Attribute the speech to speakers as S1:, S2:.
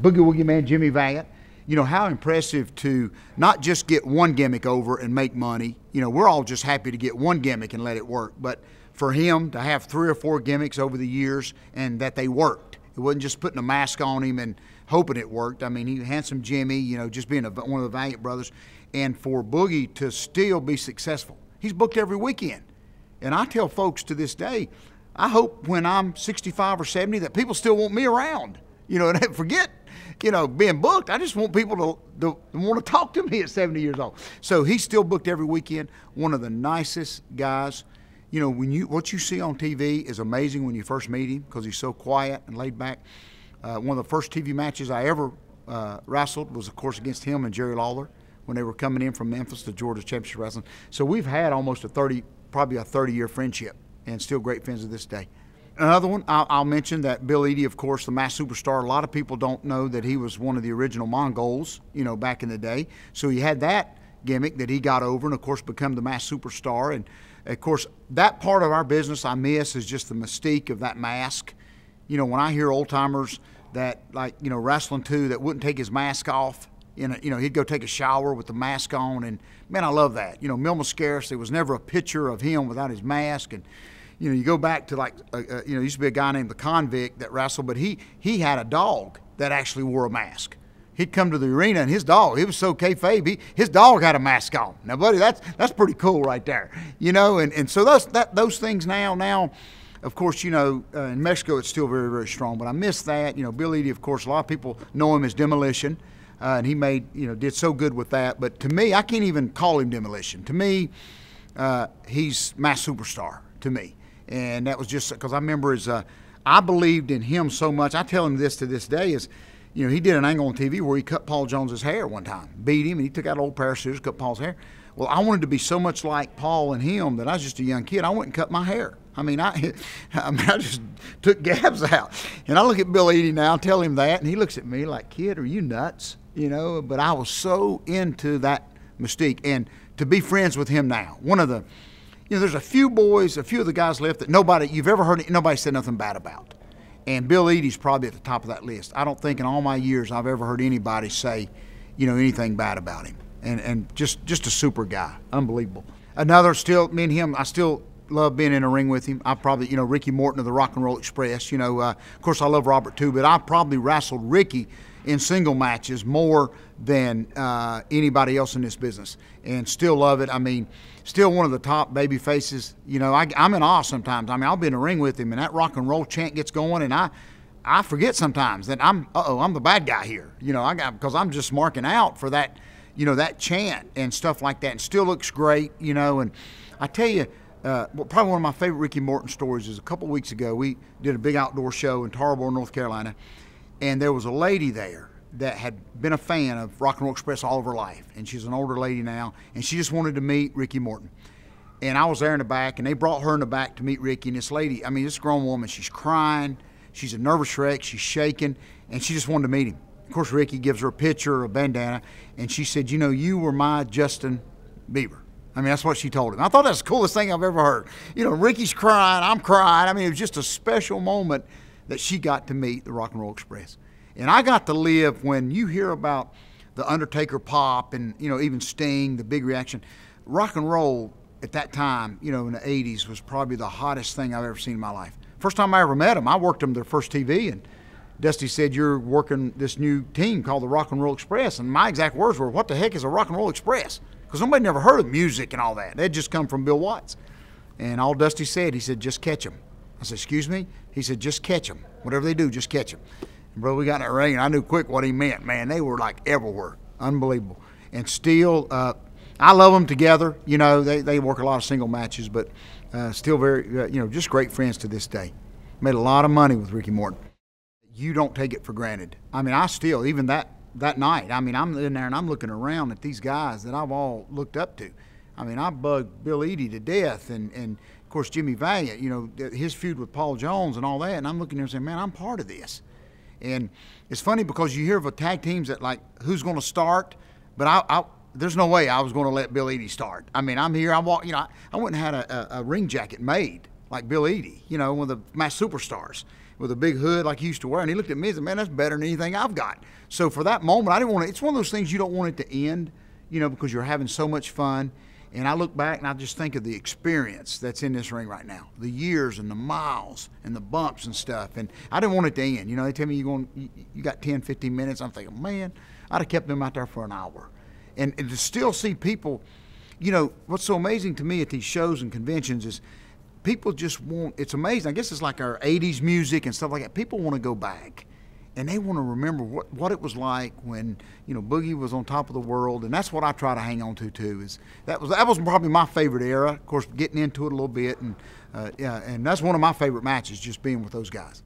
S1: Boogie Woogie Man Jimmy Valiant. You know, how impressive to not just get one gimmick over and make money. You know, we're all just happy to get one gimmick and let it work. But for him to have three or four gimmicks over the years and that they worked, it wasn't just putting a mask on him and hoping it worked. I mean, he handsome Jimmy, you know, just being a, one of the Valiant brothers, and for Boogie to still be successful. He's booked every weekend, and I tell folks to this day, I hope when I'm 65 or 70 that people still want me around. You know, and forget, you know, being booked. I just want people to, to want to talk to me at 70 years old. So he's still booked every weekend. One of the nicest guys. You know, when you what you see on TV is amazing when you first meet him because he's so quiet and laid back. Uh, one of the first TV matches I ever uh, wrestled was, of course, against him and Jerry Lawler when they were coming in from Memphis to Georgia Championship Wrestling. So we've had almost a 30, probably a 30 year friendship and still great friends to this day. Another one, I'll, I'll, mention that Bill Eadie, of course, the Masked Superstar. A lot of people don't know that he was one of the original Mongols, you know, back in the day. So he had that gimmick that he got over and, of course, become the Masked Superstar. And, of course, that part of our business I miss is just the mystique of that mask. You know, when I hear old timers that, like, you know, wrestling too, that wouldn't take his mask off, you know, you know, he'd go take a shower with the mask on. And, man, I love that. You know, Mil Mascaras, there was never a picture of him without his mask. And, you know, you go back to like, uh, uh, you know, used to be a guy named the Convict that wrestled, but he he had a dog that actually wore a mask. He'd come to the arena and his dog, he was so kayfabe, he, his dog had a mask on. Now, buddy, that's that's pretty cool right there, you know. And, and so those that those things now now, of course, you know, uh, in Mexico it's still very very strong, but I miss that. You know, Bill Eadie, of course, a lot of people know him as Demolition. Uh, and he made you know did so good with that. But to me, I can't even call him demolition. To me, uh, he's my superstar to me and that was just because I remember as uh, I believed in him so much. I tell him this to this day is, you know, he did an angle on TV where he cut Paul Jones's hair one time, beat him, and he took out an old pair of scissors, cut Paul's hair. Well, I wanted to be so much like Paul and him that I was just a young kid. I went and cut my hair. I mean, I, I, mean, I just took gabs out. And I look at Bill Eadie now, tell him that, and he looks at me like, kid, are you nuts? You know, but I was so into that mystique. And to be friends with him now, one of the, you know, there's a few boys, a few of the guys left that nobody you've ever heard nobody said nothing bad about. And Bill Eadie's probably at the top of that list. I don't think in all my years I've ever heard anybody say, you know, anything bad about him. And and just just a super guy, unbelievable. Another still me and him, I still love being in a ring with him. I probably, you know, Ricky Morton of the Rock and Roll Express. You know, uh, of course I love Robert too, but I probably wrestled Ricky in single matches more than uh, anybody else in this business, and still love it. I mean, still one of the top baby faces. You know, I, am in awe sometimes. I mean, I'll be in a ring with him, and that rock and roll chant gets going, and I. I forget sometimes that I'm, oh, I'm the bad guy here. You know, I got because I'm just marking out for that, you know, that chant and stuff like that, and still looks great. You know, and I tell you, uh, well, probably one of my favorite Ricky Morton stories is a couple weeks ago. We did a big outdoor show in Tarboro, North Carolina, and there was a lady there that had been a fan of Rock and Roll Express all of her life, and she's an older lady now, and she just wanted to meet Ricky Morton. And I was there in the back, and they brought her in the back to meet Ricky. And this lady, I mean, this grown woman, she's crying, she's a nervous wreck, she's shaking, and she just wanted to meet him. Of course, Ricky gives her a picture, a bandana, and she said, "You know, you were my Justin Bieber." I mean, that's what she told him. I thought that's the coolest thing I've ever heard. You know, Ricky's crying, I'm crying. I mean, it was just a special moment that she got to meet the Rock and Roll Express. And I got to live when you hear about the Undertaker pop and, you know, even Sting, the big reaction. Rock and roll at that time, you know, in the 80s was probably the hottest thing I've ever seen in my life. First time I ever met them, I worked them their first TV and Dusty said, You're working this new team called the Rock and Roll Express. And my exact words were, What the heck is a Rock and Roll Express? Because nobody never heard of music and all that. They'd just come from Bill Watts. And all Dusty said, he said, Just catch them. I said, Excuse me? He said, Just catch them. Whatever they do, just catch them. Bro, we got in that and I knew quick what he meant. Man, they were like everywhere, unbelievable. And still, uh, I love them together. You know, they, they work a lot of single matches, but uh, still very, uh, you know, just great friends to this day. Made a lot of money with Ricky Morton. You don't take it for granted. I mean, I still, even that that night, I mean, I'm in there and I'm looking around at these guys that I've all looked up to. I mean, I bugged Bill Eadie to death, and and of course Jimmy Valiant. You know, his feud with Paul Jones and all that. And I'm looking there and saying, man, I'm part of this. And it's funny because you hear of tag teams that like who's going to start, but I, I, there's no way I was going to let Bill Eadie start. I mean, I'm here. I walk. You know, I, I went and had a, a, a ring jacket made like Bill Eadie. You know, one of the Masked Superstars. with a big hood like he used to wear, and he looked at me and said, "Man, that's better than anything I've got." So for that moment, I didn't want to. It's one of those things you don't want it to end, you know, because you're having so much fun. And I look back and I just think of the experience that's in this ring right now, the years and the miles and the bumps and stuff. And I didn't want it to end. You know, they tell me you're going, you, you got 10, 15 minutes. I'm thinking, man, I'd have kept them out there for an hour. And, and to still see people, you know, what's so amazing to me at these shows and conventions is people just want, it's amazing. I guess it's like our 80s music and stuff like that. People want to go back and they want to remember what, what it was like when you know Boogie was on top of the world, and that's what I try to hang on to too. Is that was that was probably my favorite era. Of course, getting into it a little bit, and uh, yeah, and that's one of my favorite matches, just being with those guys.